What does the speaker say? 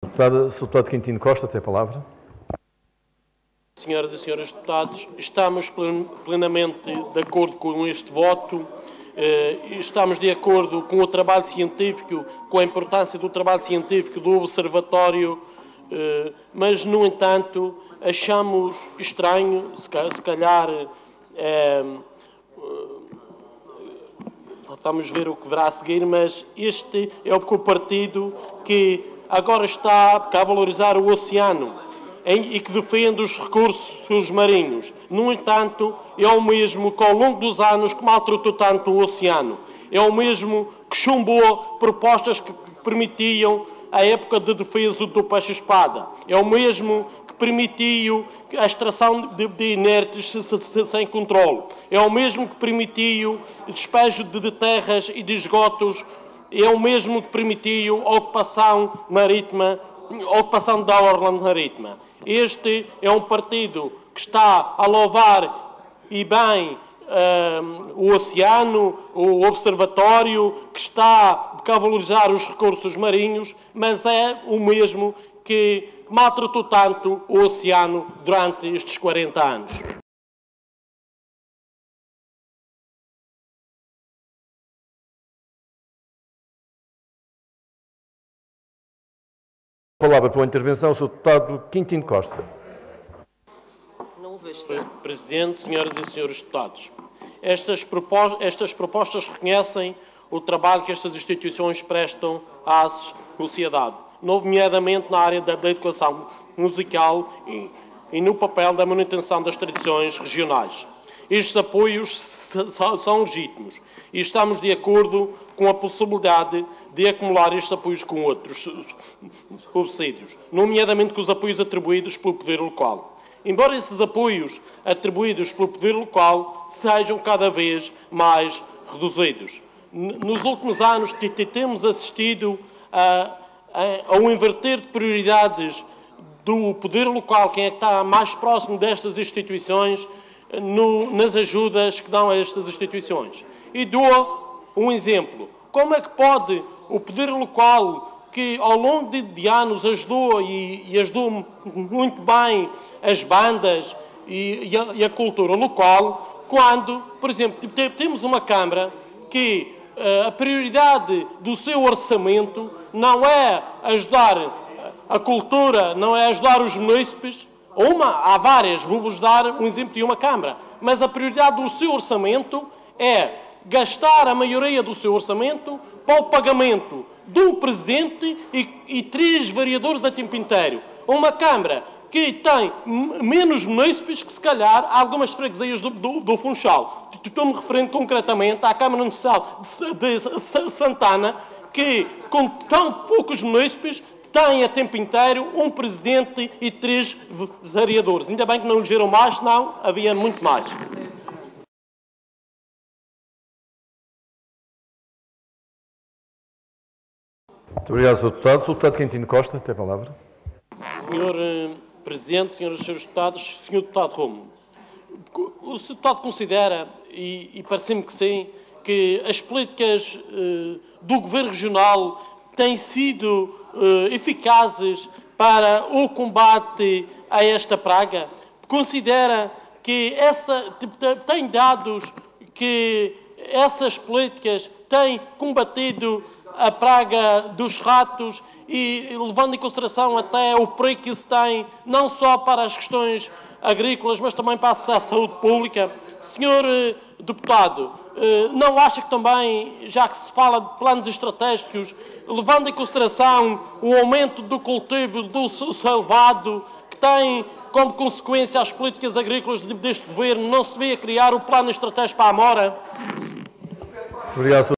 Deputado, deputado Quintino Costa, tem a palavra. Senhoras e senhores deputados, estamos plenamente de acordo com este voto, eh, estamos de acordo com o trabalho científico, com a importância do trabalho científico do Observatório, eh, mas, no entanto, achamos estranho, se calhar, é, vamos ver o que verá a seguir, mas este é o partido que agora está a valorizar o oceano e que defende os recursos marinhos. No entanto, é o mesmo que ao longo dos anos que maltratou tanto o oceano. É o mesmo que chumbou propostas que permitiam a época de defesa do peixe-espada. É o mesmo que permitiu a extração de, inertes sem controle. É o mesmo que permitiu o despejo de terras e de esgotos é o mesmo que permitiu a ocupação marítima, a ocupação da orla marítima. Este é um partido que está a louvar e bem um, o oceano, o observatório, que está a valorizar os recursos marinhos, mas é o mesmo que maltratou tanto o oceano durante estes 40 anos. Palavra para a intervenção, o Sr. Deputado Quintino Costa. Não vejo. Presidente, senhoras e senhores deputados, estas propostas, estas propostas reconhecem o trabalho que estas instituições prestam à sociedade, nomeadamente na área da, da educação musical e, e no papel da manutenção das tradições regionais. Estes apoios são legítimos e estamos de acordo com a possibilidade de acumular estes apoios com outros subsídios, nomeadamente com os apoios atribuídos pelo Poder Local. Embora esses apoios atribuídos pelo Poder Local sejam cada vez mais reduzidos. Nos últimos anos temos assistido a, a, a um inverter de prioridades do Poder Local, quem é que está mais próximo destas instituições, no, nas ajudas que dão a estas instituições. E dou um exemplo. Como é que pode o poder local, que ao longo de, de anos ajudou e, e, ajudou muito bem as bandas e, e, a, e, a, cultura local, quando, por exemplo, temos uma Câmara que uh, a prioridade do seu orçamento não é ajudar a cultura, não é ajudar os munícipes, uma, há várias, vou-vos dar um exemplo de uma Câmara, mas a prioridade do seu orçamento é gastar a maioria do seu orçamento para o pagamento de um presidente e, e três vereadores a tempo inteiro. Uma Câmara que tem menos munícipes que, se calhar, algumas freguesias do, do, do Funchal. Estou-me referindo concretamente à Câmara Municipal de, de Santana, que, com tão poucos munícipes, tem a tempo inteiro um presidente e três vereadores. Ainda bem que não elegeram mais, senão havia muito mais. Muito obrigado, Sr. Deputado. Sr. Deputado Quintino Costa, tem a palavra. Senhor eh, Presidente, Senhoras e Senhores Deputados, Senhor Deputado Romo, o Sr. Deputado considera, e, e parece-me que sim, que as políticas eh, do Governo Regional têm sido eficazes para o combate a esta praga? Considera que essa, tem dados que essas políticas têm combatido a praga dos ratos e levando em consideração até o perigo que isso tem, não só para as questões agrícolas, mas também para a saúde pública. Senhor eh, deputado, eh, não acha que também, já que se fala de planos estratégicos, levando em consideração o aumento do cultivo do salvado, que tem como consequência as políticas agrícolas deste governo, não se devia criar o plano estratégico para a Amora? Obrigado,